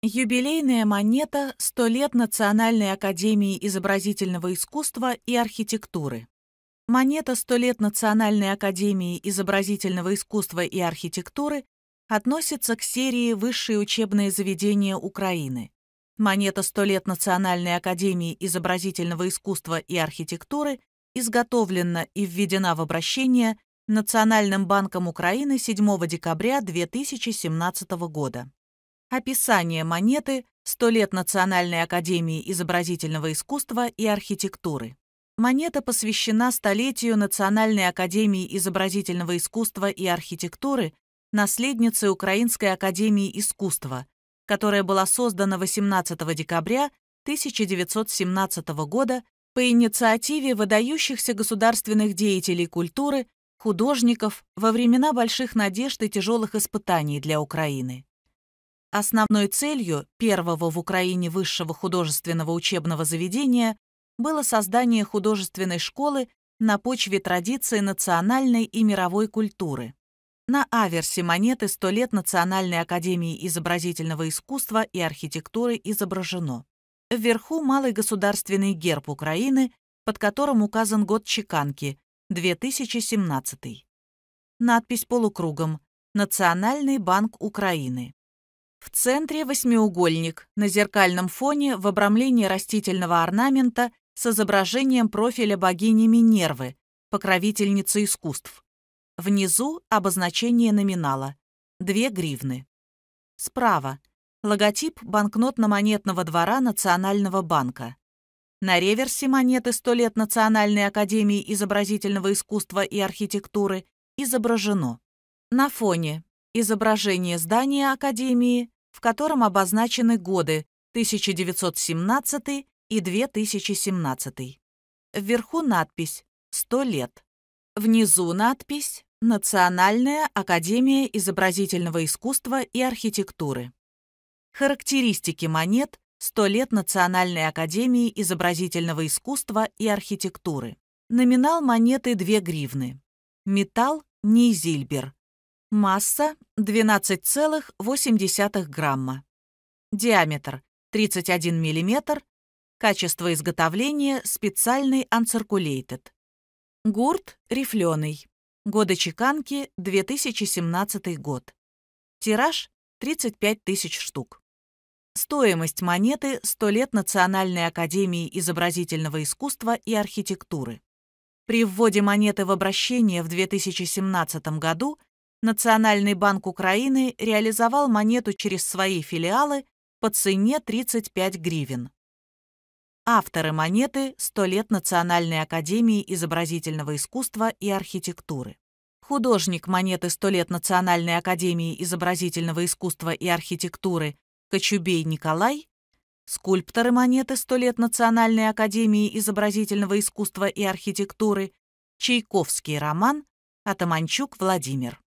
Юбилейная монета «100 лет Национальной академии изобразительного искусства и архитектуры». Монета «100 лет Национальной академии изобразительного искусства и архитектуры» относится к серии «Высшие учебные заведения Украины». Монета «100 лет Национальной академии изобразительного искусства и архитектуры» изготовлена и введена в обращение Национальным банком Украины 7 декабря 2017 года. Описание монеты «100 лет Национальной академии изобразительного искусства и архитектуры». Монета посвящена столетию Национальной академии изобразительного искусства и архитектуры, наследнице Украинской академии искусства, которая была создана 18 декабря 1917 года по инициативе выдающихся государственных деятелей культуры, художников во времена больших надежд и тяжелых испытаний для Украины. Основной целью первого в Украине высшего художественного учебного заведения было создание художественной школы на почве традиции национальной и мировой культуры. На аверсе монеты «100 лет Национальной академии изобразительного искусства и архитектуры» изображено. Вверху малый государственный герб Украины, под которым указан год чеканки – 2017. Надпись полукругом «Национальный банк Украины». В центре восьмиугольник на зеркальном фоне в обрамлении растительного орнамента с изображением профиля богини Минервы, покровительницы искусств. Внизу обозначение номинала – 2 гривны. Справа – логотип банкнотно-монетного двора Национального банка. На реверсе монеты «100 лет Национальной академии изобразительного искусства и архитектуры» изображено. На фоне изображение здания Академии, в котором обозначены годы 1917 и 2017. Вверху надпись «100 лет». Внизу надпись «Национальная академия изобразительного искусства и архитектуры». Характеристики монет «100 лет Национальной академии изобразительного искусства и архитектуры». Номинал монеты 2 гривны. Металл – Нейзильбер. Масса 12,8 грамма. Диаметр 31 мм. Качество изготовления специальный анциркулейтед. Гурт рифленый. Годы чеканки 2017 год. Тираж 35 тысяч штук. Стоимость монеты 100 лет Национальной академии изобразительного искусства и архитектуры. При вводе монеты в обращение в 2017 году Национальный банк Украины реализовал монету через свои филиалы по цене 35 гривен. Авторы монеты «100 лет Национальной академии изобразительного искусства и архитектуры». Художник монеты «100 лет Национальной академии изобразительного искусства и архитектуры» Кочубей Николай, скульпторы монеты «100 лет Национальной академии изобразительного искусства и архитектуры» Чайковский Роман, Атаманчук Владимир.